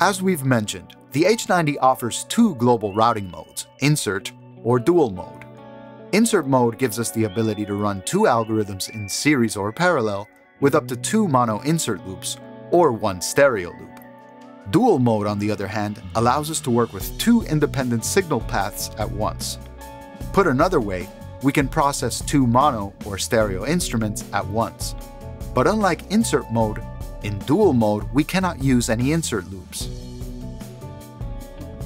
As we've mentioned, the H90 offers two global routing modes, insert or dual mode. Insert mode gives us the ability to run two algorithms in series or parallel with up to two mono insert loops or one stereo loop. Dual mode, on the other hand, allows us to work with two independent signal paths at once. Put another way, we can process two mono or stereo instruments at once. But unlike insert mode, in dual mode we cannot use any insert loops.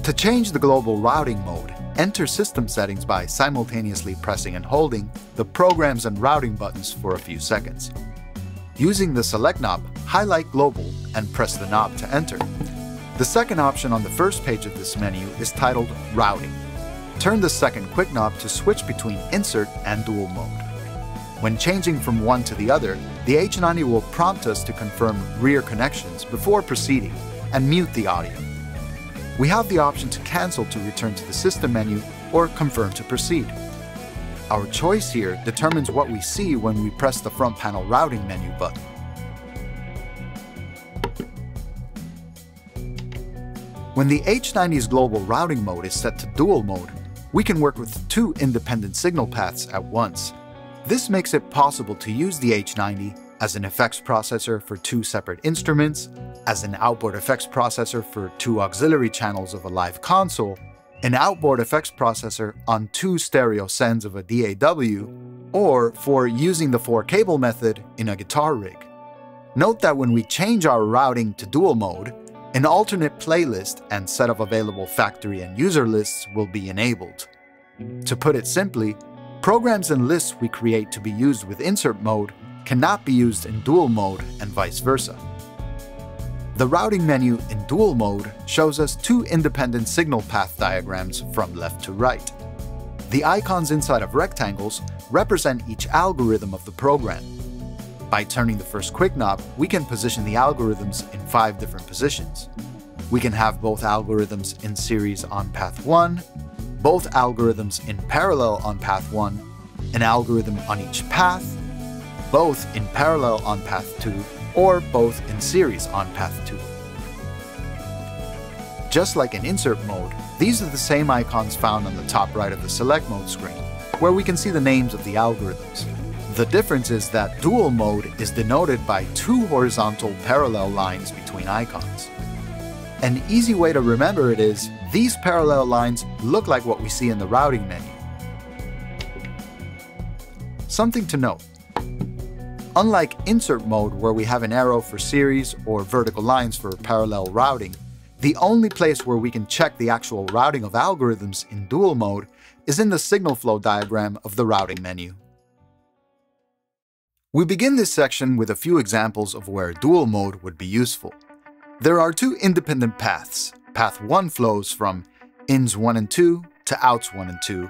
To change the global routing mode, enter system settings by simultaneously pressing and holding the programs and routing buttons for a few seconds. Using the select knob, highlight global and press the knob to enter. The second option on the first page of this menu is titled Routing. Turn the second quick knob to switch between insert and dual mode. When changing from one to the other, the H90 will prompt us to confirm rear connections before proceeding and mute the audio. We have the option to cancel to return to the system menu or confirm to proceed. Our choice here determines what we see when we press the front panel routing menu button. When the H90's global routing mode is set to dual mode, we can work with two independent signal paths at once. This makes it possible to use the H90 as an effects processor for two separate instruments, as an outboard effects processor for two auxiliary channels of a live console, an outboard effects processor on two stereo sends of a DAW, or for using the four cable method in a guitar rig. Note that when we change our routing to dual mode, an alternate playlist and set of available factory and user lists will be enabled. To put it simply, programs and lists we create to be used with insert mode cannot be used in dual mode and vice versa. The routing menu in dual mode shows us two independent signal path diagrams from left to right. The icons inside of rectangles represent each algorithm of the program. By turning the first quick knob, we can position the algorithms in five different positions. We can have both algorithms in series on path 1, both algorithms in parallel on path 1, an algorithm on each path, both in parallel on path 2, or both in series on path 2. Just like in insert mode, these are the same icons found on the top right of the select mode screen, where we can see the names of the algorithms. The difference is that dual mode is denoted by two horizontal parallel lines between icons. An easy way to remember it is, these parallel lines look like what we see in the routing menu. Something to note. Unlike insert mode where we have an arrow for series or vertical lines for parallel routing, the only place where we can check the actual routing of algorithms in dual mode is in the signal flow diagram of the routing menu. We begin this section with a few examples of where dual mode would be useful. There are two independent paths. Path 1 flows from ins 1 and 2 to outs 1 and 2,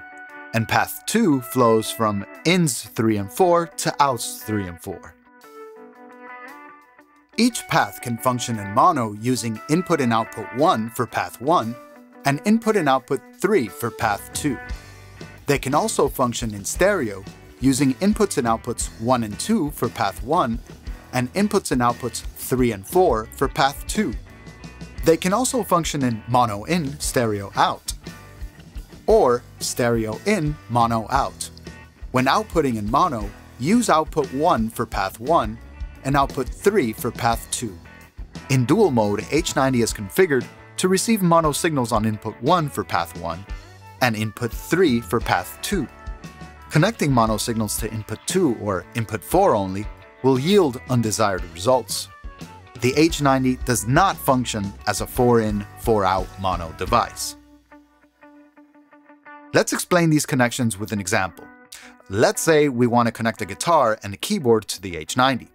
and path 2 flows from ins 3 and 4 to outs 3 and 4. Each path can function in mono using input and output 1 for path 1 and input and output 3 for path 2. They can also function in stereo using inputs and outputs 1 and 2 for path 1, and inputs and outputs 3 and 4 for path 2. They can also function in mono in, stereo out, or stereo in, mono out. When outputting in mono, use output 1 for path 1 and output 3 for path 2. In dual mode, H90 is configured to receive mono signals on input 1 for path 1 and input 3 for path 2. Connecting mono signals to input 2 or input 4 only will yield undesired results. The H90 does not function as a 4-in, 4-out mono device. Let's explain these connections with an example. Let's say we want to connect a guitar and a keyboard to the H90.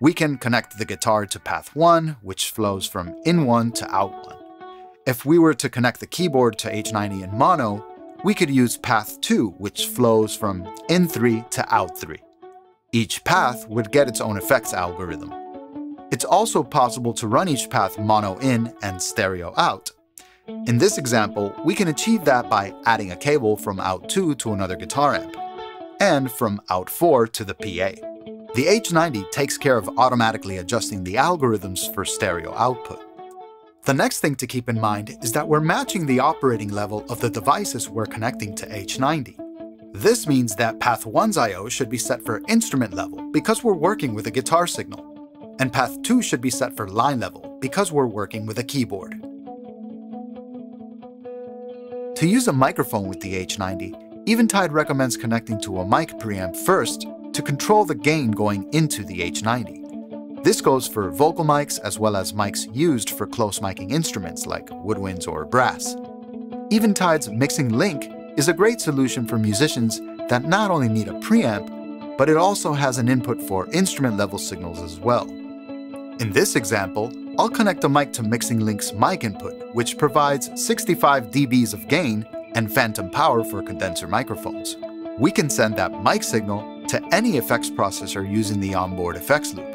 We can connect the guitar to path 1, which flows from in 1 to out 1. If we were to connect the keyboard to H90 in mono, we could use path 2, which flows from in 3 to out 3. Each path would get its own effects algorithm. It's also possible to run each path mono in and stereo out. In this example, we can achieve that by adding a cable from out 2 to another guitar amp, and from out 4 to the PA. The H90 takes care of automatically adjusting the algorithms for stereo output. The next thing to keep in mind is that we're matching the operating level of the devices we're connecting to H90. This means that path 1's I.O. should be set for instrument level because we're working with a guitar signal, and path 2 should be set for line level because we're working with a keyboard. To use a microphone with the H90, Eventide recommends connecting to a mic preamp first to control the gain going into the H90. This goes for vocal mics as well as mics used for close miking instruments like woodwinds or brass. Eventide's Mixing Link is a great solution for musicians that not only need a preamp, but it also has an input for instrument level signals as well. In this example, I'll connect a mic to Mixing Link's mic input, which provides 65 dBs of gain and phantom power for condenser microphones. We can send that mic signal to any effects processor using the onboard effects loop.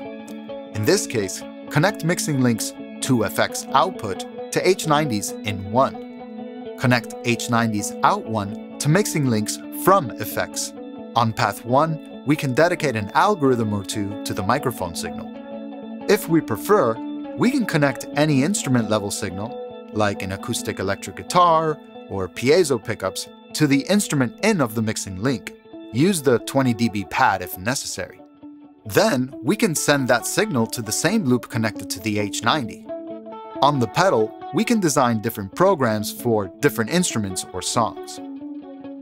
In this case, connect Mixing Link's To FX output to H90's in 1. Connect H90's out 1 to Mixing Link's from effects. On path 1, we can dedicate an algorithm or two to the microphone signal. If we prefer, we can connect any instrument level signal, like an acoustic electric guitar or piezo pickups, to the instrument in of the mixing link. Use the 20 dB pad if necessary. Then, we can send that signal to the same loop connected to the H90. On the pedal, we can design different programs for different instruments or songs.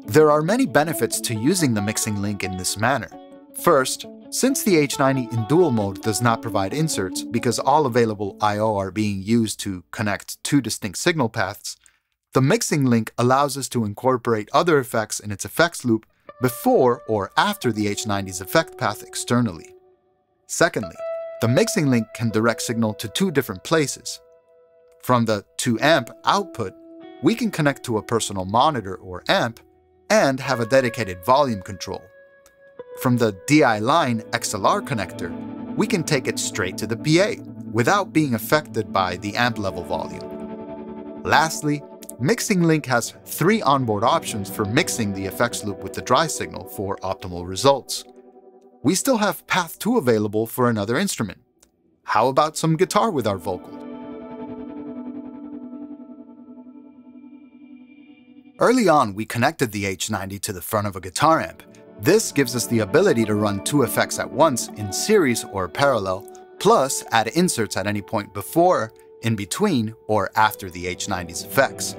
There are many benefits to using the mixing link in this manner. First, since the H90 in dual mode does not provide inserts because all available I.O. are being used to connect two distinct signal paths, the mixing link allows us to incorporate other effects in its effects loop before or after the H90's effect path externally. Secondly, the mixing link can direct signal to two different places. From the To Amp output, we can connect to a personal monitor or amp and have a dedicated volume control. From the DI line XLR connector, we can take it straight to the PA without being affected by the amp level volume. Lastly, Mixing Link has three onboard options for mixing the effects loop with the dry signal for optimal results. We still have Path 2 available for another instrument. How about some guitar with our vocal? Early on, we connected the H90 to the front of a guitar amp. This gives us the ability to run two effects at once in series or parallel, plus add inserts at any point before in between, or after the H90's effects.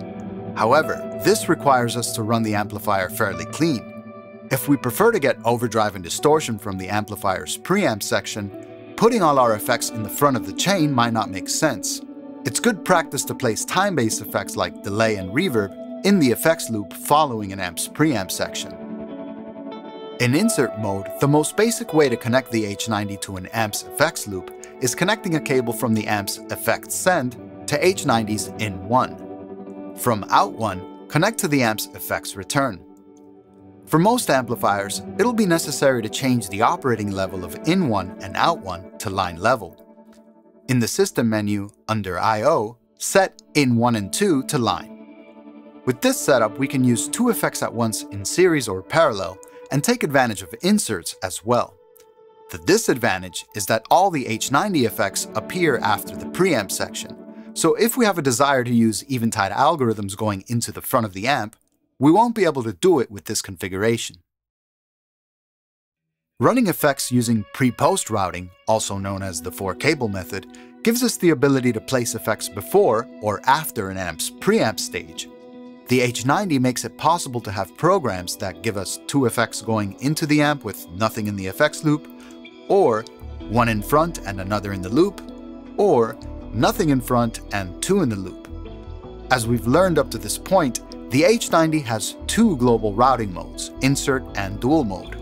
However, this requires us to run the amplifier fairly clean. If we prefer to get overdrive and distortion from the amplifier's preamp section, putting all our effects in the front of the chain might not make sense. It's good practice to place time-based effects like delay and reverb in the effects loop following an amp's preamp section. In insert mode, the most basic way to connect the H90 to an amp's effects loop is connecting a cable from the amp's effects send to H90's in 1. From out 1, connect to the amp's effects return. For most amplifiers, it'll be necessary to change the operating level of in 1 and out 1 to line level. In the System menu, under I.O., set in 1 and 2 to line. With this setup, we can use two effects at once in series or parallel and take advantage of inserts as well. The disadvantage is that all the H90 effects appear after the preamp section, so if we have a desire to use Eventide algorithms going into the front of the amp, we won't be able to do it with this configuration. Running effects using pre-post routing, also known as the 4-cable method, gives us the ability to place effects before or after an amp's preamp stage. The H90 makes it possible to have programs that give us two effects going into the amp with nothing in the effects loop, or one in front and another in the loop, or nothing in front and two in the loop. As we've learned up to this point, the H90 has two global routing modes, insert and dual mode.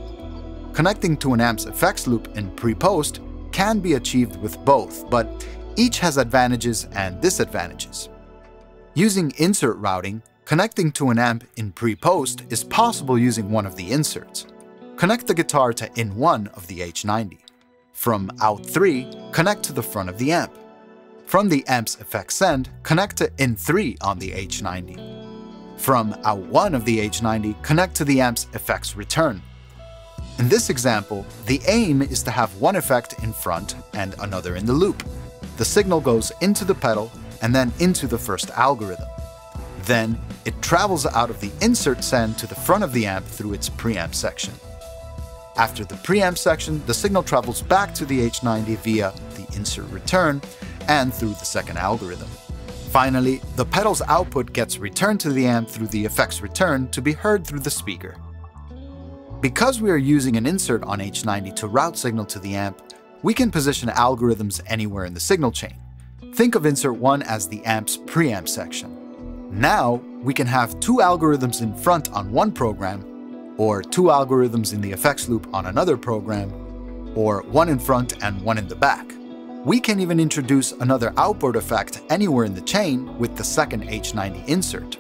Connecting to an amp's effects loop in pre-post can be achieved with both, but each has advantages and disadvantages. Using insert routing, connecting to an amp in pre-post is possible using one of the inserts. Connect the guitar to in 1 of the H90. From out 3, connect to the front of the amp. From the amp's effects send, connect to in 3 on the H90. From out 1 of the H90, connect to the amp's effects return. In this example, the aim is to have one effect in front and another in the loop. The signal goes into the pedal and then into the first algorithm. Then, it travels out of the insert send to the front of the amp through its preamp section. After the preamp section, the signal travels back to the H90 via the insert return and through the second algorithm. Finally, the pedal's output gets returned to the amp through the effects return to be heard through the speaker. Because we are using an insert on H90 to route signal to the amp, we can position algorithms anywhere in the signal chain. Think of insert 1 as the amp's preamp section. Now, we can have two algorithms in front on one program, or two algorithms in the effects loop on another program, or one in front and one in the back. We can even introduce another output effect anywhere in the chain with the second H90 insert.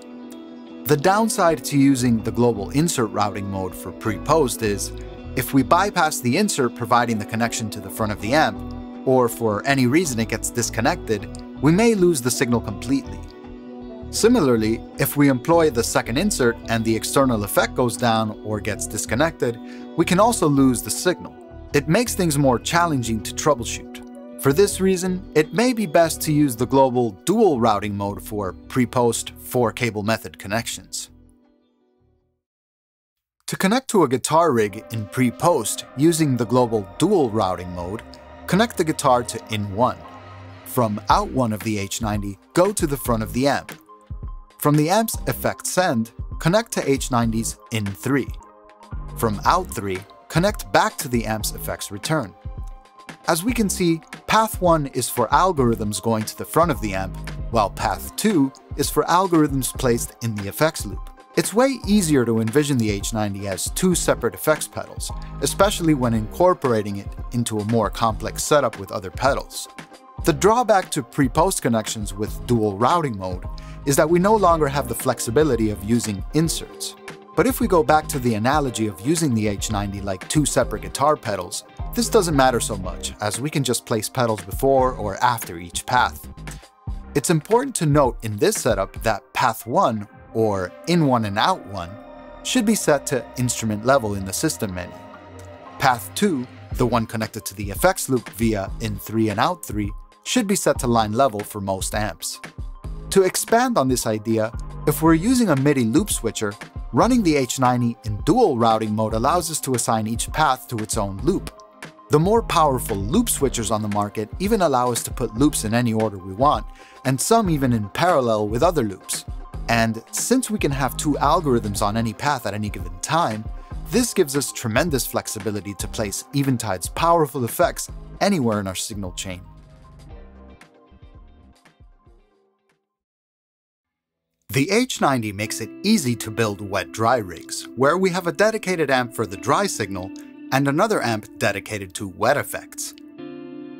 The downside to using the global insert routing mode for pre-post is, if we bypass the insert providing the connection to the front of the amp, or for any reason it gets disconnected, we may lose the signal completely. Similarly, if we employ the second insert and the external effect goes down or gets disconnected, we can also lose the signal. It makes things more challenging to troubleshoot. For this reason, it may be best to use the global dual routing mode for pre-post 4-cable method connections. To connect to a guitar rig in pre-post using the global dual routing mode, connect the guitar to in1. From out1 of the H90, go to the front of the amp, from the amp's effect send, connect to H90's in 3. From out 3, connect back to the amp's effects return. As we can see, path 1 is for algorithms going to the front of the amp, while path 2 is for algorithms placed in the effects loop. It's way easier to envision the H90 as two separate effects pedals, especially when incorporating it into a more complex setup with other pedals. The drawback to pre-post connections with dual routing mode is that we no longer have the flexibility of using inserts. But if we go back to the analogy of using the H90 like two separate guitar pedals, this doesn't matter so much, as we can just place pedals before or after each path. It's important to note in this setup that path 1, or in 1 and out 1, should be set to instrument level in the system menu. Path 2, the one connected to the effects loop via in 3 and out 3, should be set to line level for most amps. To expand on this idea, if we're using a MIDI loop switcher, running the H90 in dual routing mode allows us to assign each path to its own loop. The more powerful loop switchers on the market even allow us to put loops in any order we want, and some even in parallel with other loops. And since we can have two algorithms on any path at any given time, this gives us tremendous flexibility to place Eventide's powerful effects anywhere in our signal chain. The H90 makes it easy to build wet-dry rigs, where we have a dedicated amp for the dry signal and another amp dedicated to wet effects.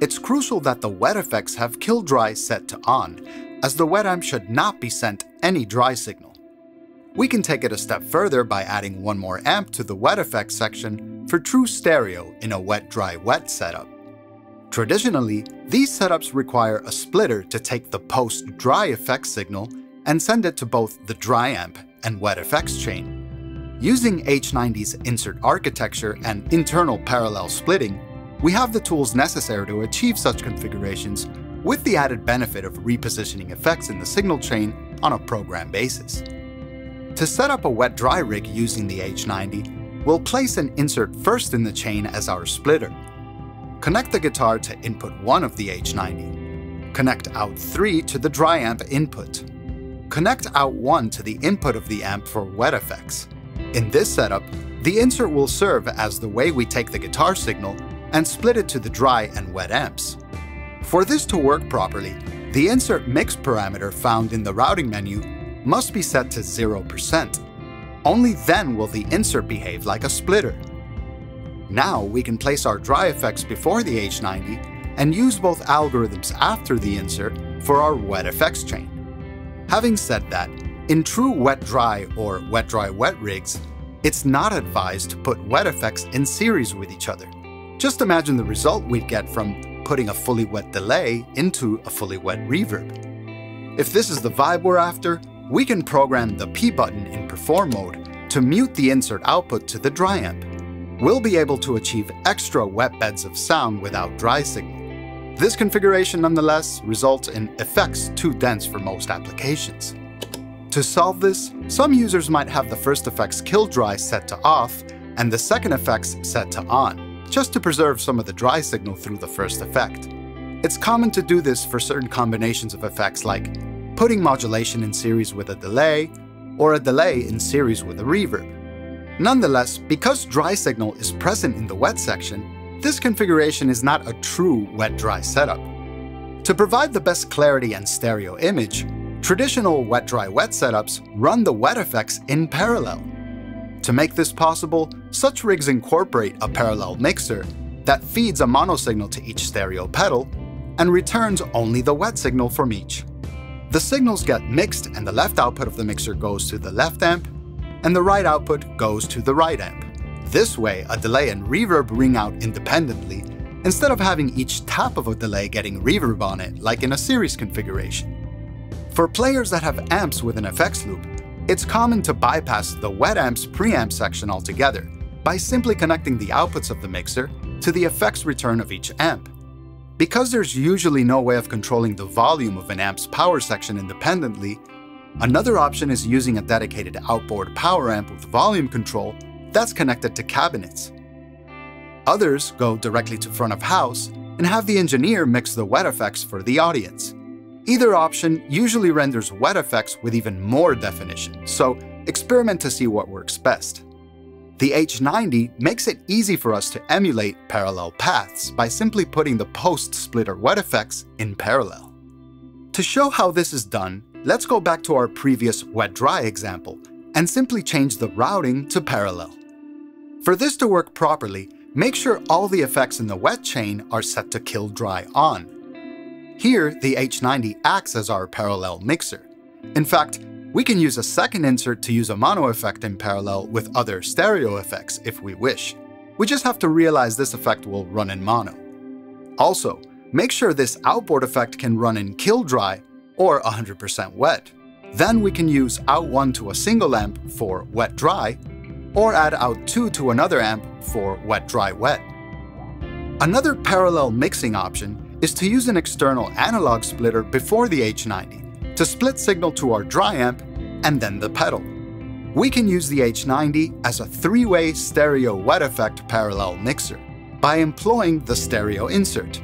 It's crucial that the wet effects have kill dry set to on, as the wet amp should not be sent any dry signal. We can take it a step further by adding one more amp to the wet effects section for true stereo in a wet-dry-wet setup. Traditionally, these setups require a splitter to take the post-dry effects signal and send it to both the dry amp and wet effects chain. Using H90's insert architecture and internal parallel splitting, we have the tools necessary to achieve such configurations with the added benefit of repositioning effects in the signal chain on a program basis. To set up a wet-dry rig using the H90, we'll place an insert first in the chain as our splitter. Connect the guitar to input 1 of the H90. Connect out 3 to the dry amp input. Connect out 1 to the input of the amp for wet effects. In this setup, the insert will serve as the way we take the guitar signal and split it to the dry and wet amps. For this to work properly, the insert mix parameter found in the routing menu must be set to 0%. Only then will the insert behave like a splitter. Now we can place our dry effects before the H90 and use both algorithms after the insert for our wet effects chain. Having said that, in true wet-dry or wet-dry-wet rigs, it's not advised to put wet effects in series with each other. Just imagine the result we'd get from putting a fully wet delay into a fully wet reverb. If this is the vibe we're after, we can program the P button in perform mode to mute the insert output to the dry amp. we'll be able to achieve extra wet beds of sound without dry signal. This configuration nonetheless results in effects too dense for most applications. To solve this, some users might have the first effect's kill dry set to off and the second effect's set to on, just to preserve some of the dry signal through the first effect. It's common to do this for certain combinations of effects like putting modulation in series with a delay, or a delay in series with a reverb. Nonetheless, because dry signal is present in the wet section, this configuration is not a true wet-dry setup. To provide the best clarity and stereo image, traditional wet-dry-wet setups run the wet effects in parallel. To make this possible, such rigs incorporate a parallel mixer that feeds a mono signal to each stereo pedal and returns only the wet signal from each. The signals get mixed and the left output of the mixer goes to the left amp, and the right output goes to the right amp. This way, a delay and reverb ring out independently, instead of having each tap of a delay getting reverb on it, like in a series configuration. For players that have amps with an effects loop, it's common to bypass the wet amp's preamp section altogether by simply connecting the outputs of the mixer to the effects return of each amp. Because there's usually no way of controlling the volume of an amp's power section independently, another option is using a dedicated outboard power amp with volume control that's connected to cabinets. Others go directly to front of house and have the engineer mix the wet effects for the audience. Either option usually renders wet effects with even more definition, so experiment to see what works best. The H90 makes it easy for us to emulate parallel paths by simply putting the post-splitter wet effects in parallel. To show how this is done, let's go back to our previous wet-dry example and simply change the routing to parallel. For this to work properly, make sure all the effects in the wet chain are set to kill dry on. Here, the H90 acts as our parallel mixer. In fact, we can use a second insert to use a mono effect in parallel with other stereo effects if we wish. We just have to realize this effect will run in mono. Also, make sure this outboard effect can run in kill dry or 100% wet. Then we can use out1 to a single amp for wet dry, or add out2 to another amp for wet dry wet. Another parallel mixing option is to use an external analog splitter before the H90 to split signal to our dry amp and then the pedal. We can use the H90 as a three-way stereo wet effect parallel mixer by employing the stereo insert.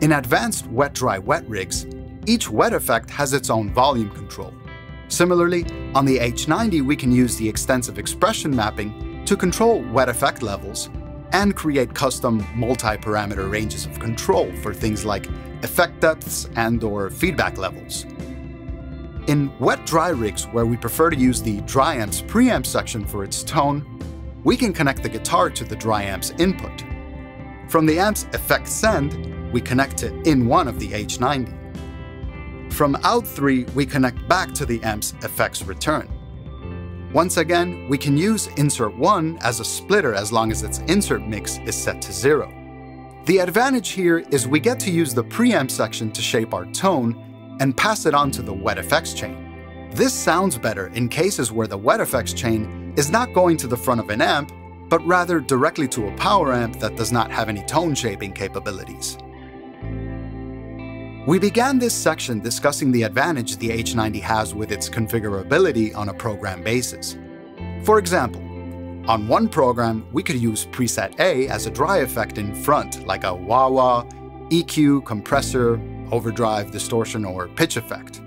In advanced wet-dry-wet rigs, each wet effect has its own volume control. Similarly, on the H90 we can use the extensive expression mapping to control wet effect levels and create custom multi-parameter ranges of control for things like effect depths and or feedback levels. In wet-dry rigs where we prefer to use the dry amp's preamp section for its tone, we can connect the guitar to the dry amp's input. From the amp's effect send, we connect to in1 of the H90. From out3, we connect back to the amp's effects return. Once again, we can use insert 1 as a splitter as long as its insert mix is set to 0. The advantage here is we get to use the preamp section to shape our tone and pass it on to the wet effects chain. This sounds better in cases where the wet effects chain is not going to the front of an amp, but rather directly to a power amp that does not have any tone shaping capabilities. We began this section discussing the advantage the H90 has with its configurability on a program basis. For example, on one program, we could use preset A as a dry effect in front, like a wah-wah, EQ, compressor, overdrive, distortion, or pitch effect.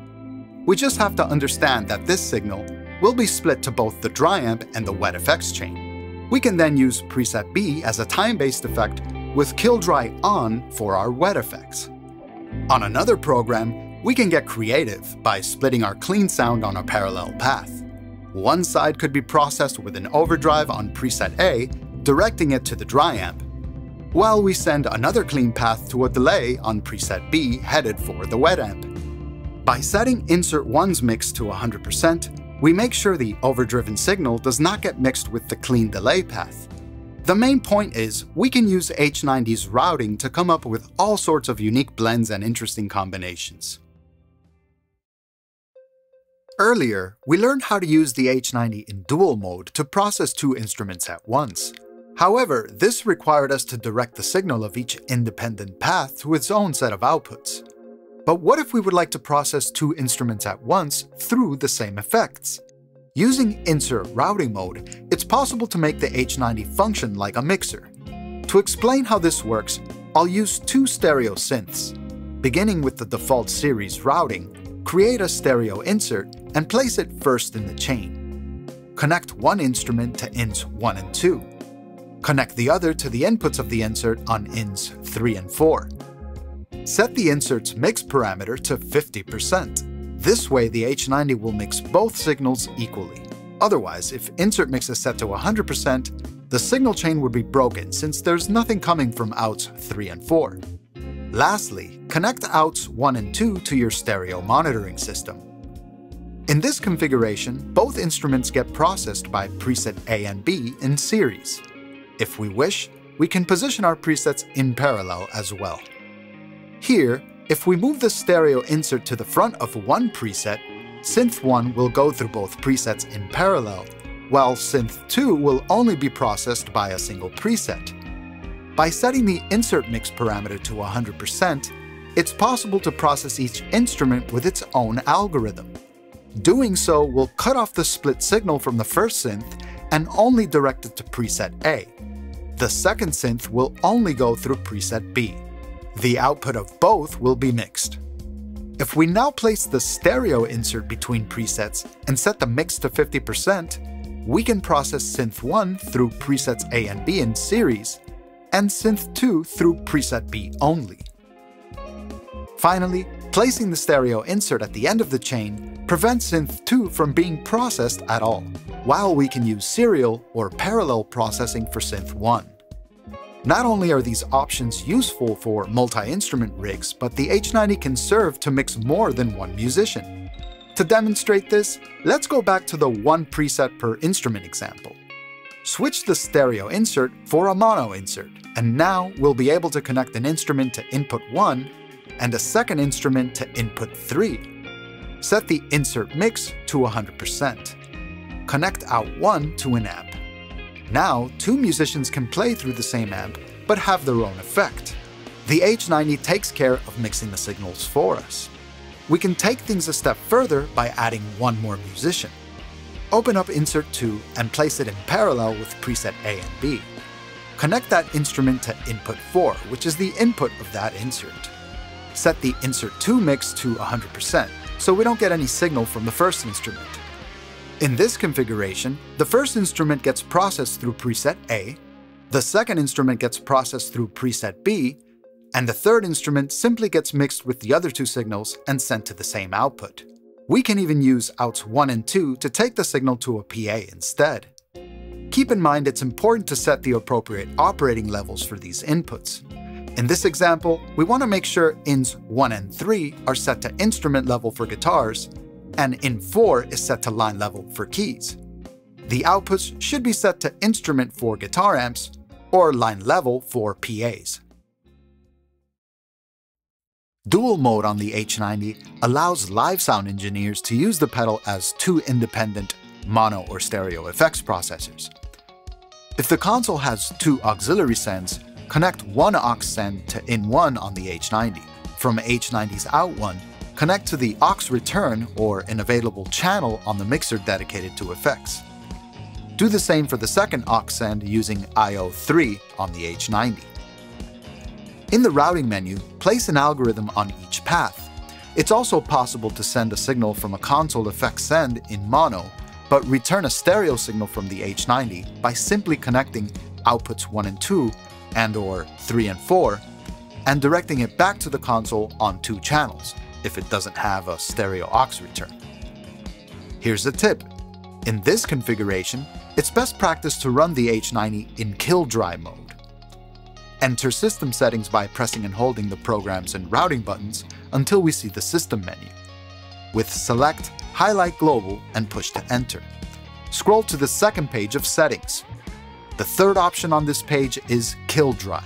We just have to understand that this signal will be split to both the dry amp and the wet effects chain. We can then use preset B as a time-based effect with kill dry on for our wet effects. On another program, we can get creative by splitting our clean sound on a parallel path. One side could be processed with an overdrive on preset A, directing it to the dry amp, while we send another clean path to a delay on preset B headed for the wet amp. By setting insert 1's mix to 100%, we make sure the overdriven signal does not get mixed with the clean delay path. The main point is, we can use H90's routing to come up with all sorts of unique blends and interesting combinations. Earlier, we learned how to use the H90 in dual mode to process two instruments at once. However, this required us to direct the signal of each independent path to its own set of outputs. But what if we would like to process two instruments at once through the same effects? Using insert routing mode, it's possible to make the H90 function like a mixer. To explain how this works, I'll use two stereo synths. Beginning with the default series routing, create a stereo insert and place it first in the chain. Connect one instrument to ins 1 and 2. Connect the other to the inputs of the insert on ins 3 and 4. Set the insert's mix parameter to 50%. This way the H90 will mix both signals equally. Otherwise, if insert mix is set to 100%, the signal chain would be broken since there's nothing coming from outs 3 and 4. Lastly, connect outs 1 and 2 to your stereo monitoring system. In this configuration, both instruments get processed by preset A and B in series. If we wish, we can position our presets in parallel as well. Here, if we move the stereo insert to the front of one preset, Synth 1 will go through both presets in parallel, while Synth 2 will only be processed by a single preset. By setting the insert mix parameter to 100%, it's possible to process each instrument with its own algorithm. Doing so will cut off the split signal from the first synth and only direct it to preset A. The second synth will only go through preset B. The output of both will be mixed. If we now place the stereo insert between presets and set the mix to 50%, we can process synth 1 through presets A and B in series, and synth 2 through preset B only. Finally, placing the stereo insert at the end of the chain prevents synth 2 from being processed at all, while we can use serial or parallel processing for synth 1. Not only are these options useful for multi-instrument rigs, but the H90 can serve to mix more than one musician. To demonstrate this, let's go back to the one preset per instrument example. Switch the stereo insert for a mono insert, and now we'll be able to connect an instrument to input 1 and a second instrument to input 3. Set the insert mix to 100%. Connect out 1 to an amp. Now, two musicians can play through the same amp, but have their own effect. The H90 takes care of mixing the signals for us. We can take things a step further by adding one more musician. Open up Insert 2 and place it in parallel with preset A and B. Connect that instrument to input 4, which is the input of that insert. Set the Insert 2 mix to 100%, so we don't get any signal from the first instrument. In this configuration, the first instrument gets processed through preset A, the second instrument gets processed through preset B, and the third instrument simply gets mixed with the other two signals and sent to the same output. We can even use outs 1 and 2 to take the signal to a PA instead. Keep in mind it's important to set the appropriate operating levels for these inputs. In this example, we want to make sure ins 1 and 3 are set to instrument level for guitars, and in 4 is set to line level for keys. The outputs should be set to instrument for guitar amps or line level for PAs. Dual mode on the H90 allows live sound engineers to use the pedal as two independent mono or stereo effects processors. If the console has two auxiliary sends, connect one aux send to in1 on the H90. From H90's out1, Connect to the aux return or an available channel on the mixer dedicated to effects. Do the same for the second aux send using IO3 on the H90. In the routing menu, place an algorithm on each path. It's also possible to send a signal from a console effects send in mono, but return a stereo signal from the H90 by simply connecting outputs 1 and 2 and or 3 and 4 and directing it back to the console on two channels if it doesn't have a stereo aux return. Here's a tip. In this configuration, it's best practice to run the H90 in kill dry mode. Enter system settings by pressing and holding the programs and routing buttons until we see the system menu. With select, highlight global and push to enter. Scroll to the second page of settings. The third option on this page is kill dry.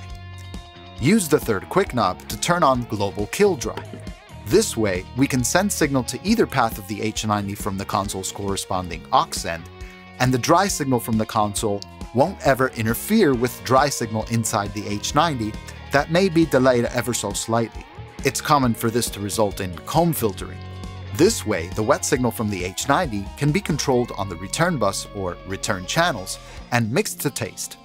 Use the third quick knob to turn on global kill dry. This way, we can send signal to either path of the H90 from the console's corresponding aux send, and the dry signal from the console won't ever interfere with dry signal inside the H90 that may be delayed ever so slightly. It's common for this to result in comb filtering. This way, the wet signal from the H90 can be controlled on the return bus or return channels and mixed to taste.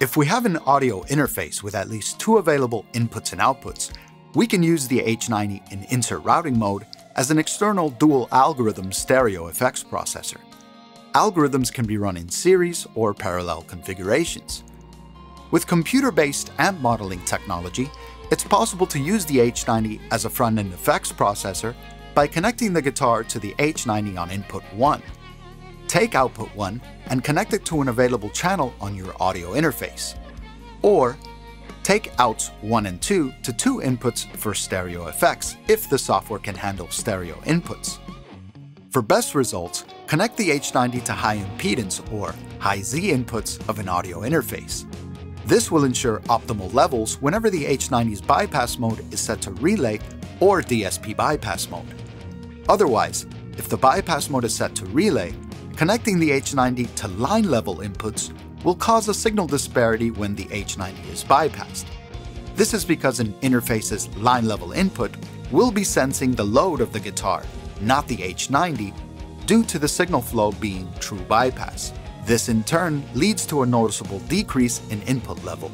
If we have an audio interface with at least two available inputs and outputs, we can use the H90 in insert routing mode as an external dual algorithm stereo effects processor. Algorithms can be run in series or parallel configurations. With computer-based amp modeling technology, it's possible to use the H90 as a front-end effects processor by connecting the guitar to the H90 on input 1. Take output 1 and connect it to an available channel on your audio interface. Or take outs 1 and 2 to two inputs for stereo effects if the software can handle stereo inputs. For best results, connect the H90 to high impedance or high Z inputs of an audio interface. This will ensure optimal levels whenever the H90's bypass mode is set to relay or DSP bypass mode. Otherwise, if the bypass mode is set to relay, connecting the H90 to line level inputs will cause a signal disparity when the H90 is bypassed. This is because an interface's line level input will be sensing the load of the guitar, not the H90, due to the signal flow being true bypass. This in turn leads to a noticeable decrease in input level.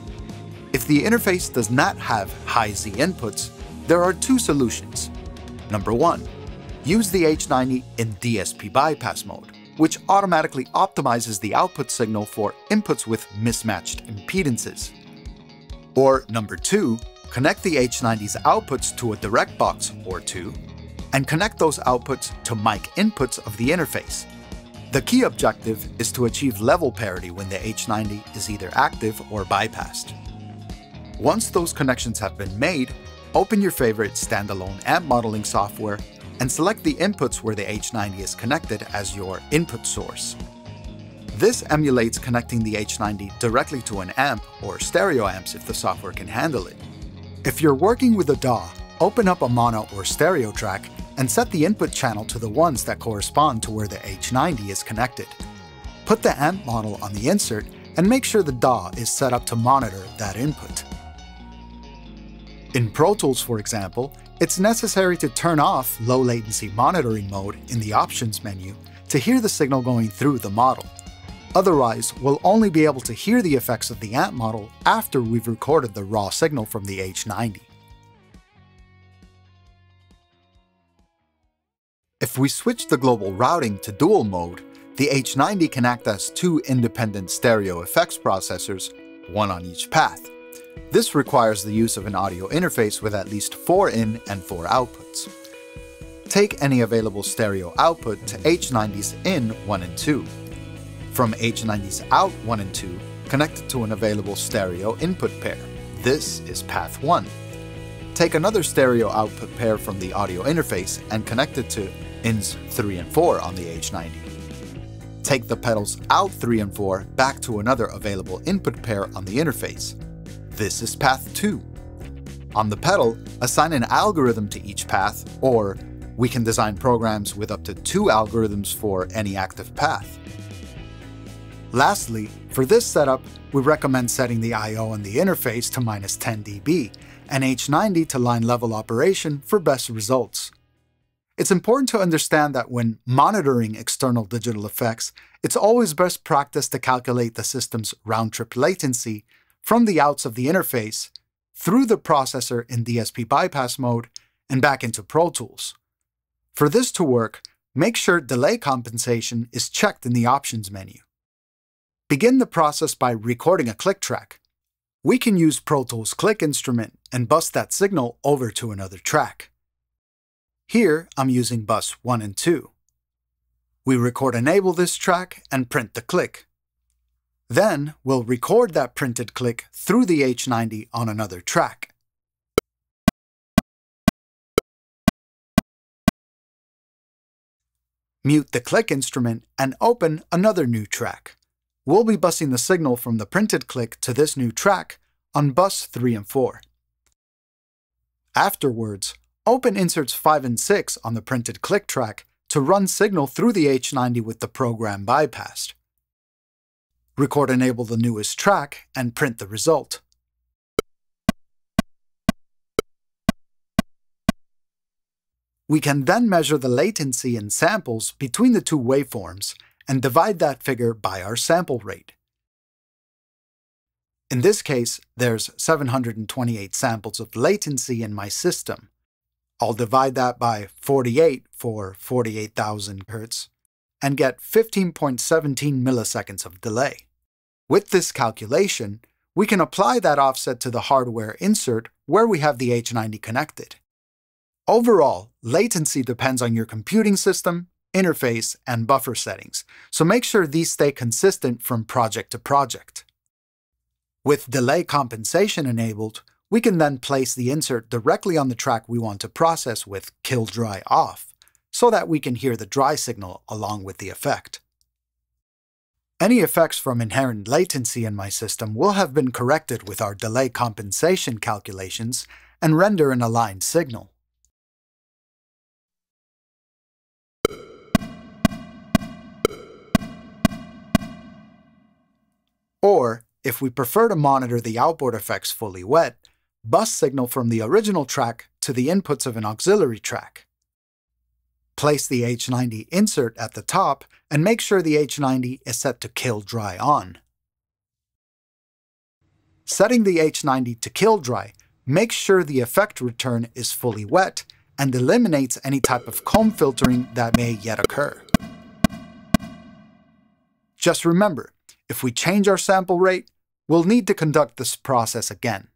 If the interface does not have high Z inputs, there are two solutions. Number one, use the H90 in DSP bypass mode, which automatically optimizes the output signal for inputs with mismatched impedances. Or number two, connect the H90's outputs to a direct box or two, and connect those outputs to mic inputs of the interface, the key objective is to achieve level parity when the H90 is either active or bypassed. Once those connections have been made, open your favorite standalone amp modeling software and select the inputs where the H90 is connected as your input source. This emulates connecting the H90 directly to an amp or stereo amps if the software can handle it. If you're working with a DAW, open up a mono or stereo track and set the input channel to the ones that correspond to where the H90 is connected. Put the amp model on the insert and make sure the DAW is set up to monitor that input. In Pro Tools, for example, it's necessary to turn off low latency monitoring mode in the options menu to hear the signal going through the model. Otherwise, we'll only be able to hear the effects of the amp model after we've recorded the raw signal from the H90. If we switch the global routing to dual mode, the H90 can act as two independent stereo effects processors, one on each path. This requires the use of an audio interface with at least four in and four outputs. Take any available stereo output to H90's in 1 and 2. From H90's out 1 and 2, connect it to an available stereo input pair. This is path 1. Take another stereo output pair from the audio interface and connect it to ins 3 and 4 on the H90. Take the pedals out 3 and 4 back to another available input pair on the interface. This is path 2. On the pedal, assign an algorithm to each path, or we can design programs with up to two algorithms for any active path. Lastly, for this setup, we recommend setting the I.O. on the interface to minus 10 dB and H90 to line level operation for best results. It's important to understand that when monitoring external digital effects, it's always best practice to calculate the system's round-trip latency from the outs of the interface through the processor in DSP bypass mode and back into Pro Tools. For this to work, make sure delay compensation is checked in the options menu. Begin the process by recording a click track. We can use Pro Tools click instrument and bus that signal over to another track. Here, I'm using bus 1 and 2. We record enable this track and print the click. Then, we'll record that printed click through the H90 on another track. Mute the click instrument and open another new track. We'll be busing the signal from the printed click to this new track on bus 3 and 4. Afterwards, Open inserts 5 and 6 on the printed click track to run signal through the H90 with the program bypassed. Record enable the newest track and print the result. We can then measure the latency in samples between the two waveforms and divide that figure by our sample rate. In this case, there's 728 samples of latency in my system. I'll divide that by 48 for 48,000 Hz and get 15.17 milliseconds of delay. With this calculation, we can apply that offset to the hardware insert where we have the H90 connected. Overall, latency depends on your computing system, interface, and buffer settings, so make sure these stay consistent from project to project. With delay compensation enabled, we can then place the insert directly on the track we want to process with kill dry off, so that we can hear the dry signal along with the effect. Any effects from inherent latency in my system will have been corrected with our delay compensation calculations and render an aligned signal. Or, if we prefer to monitor the outboard effects fully wet, bus signal from the original track to the inputs of an auxiliary track. Place the H90 insert at the top and make sure the H90 is set to kill dry on. Setting the H90 to kill dry makes sure the effect return is fully wet and eliminates any type of comb filtering that may yet occur. Just remember, if we change our sample rate, we'll need to conduct this process again.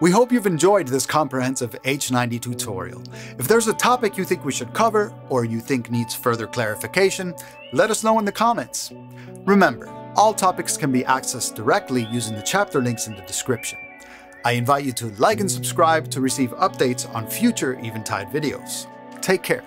We hope you've enjoyed this comprehensive H90 tutorial. If there's a topic you think we should cover, or you think needs further clarification, let us know in the comments. Remember, all topics can be accessed directly using the chapter links in the description. I invite you to like and subscribe to receive updates on future Eventide videos. Take care.